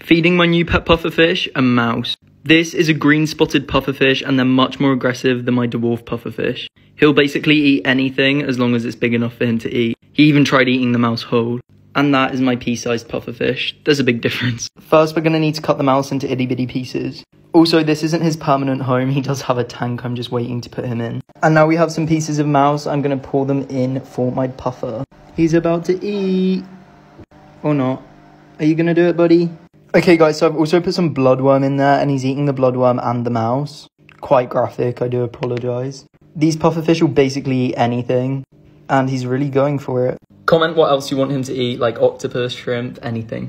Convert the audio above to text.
Feeding my new pet pufferfish a mouse. This is a green spotted pufferfish and they're much more aggressive than my dwarf pufferfish. He'll basically eat anything as long as it's big enough for him to eat. He even tried eating the mouse whole. And that is my pea-sized pufferfish. There's a big difference. First, we're gonna need to cut the mouse into itty bitty pieces. Also, this isn't his permanent home. He does have a tank. I'm just waiting to put him in. And now we have some pieces of mouse. I'm gonna pour them in for my puffer. He's about to eat. Or not. Are you gonna do it, buddy? Okay, guys, so I've also put some bloodworm in there, and he's eating the bloodworm and the mouse. Quite graphic, I do apologise. These pufferfish will basically eat anything, and he's really going for it. Comment what else you want him to eat, like octopus, shrimp, anything.